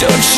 Don't you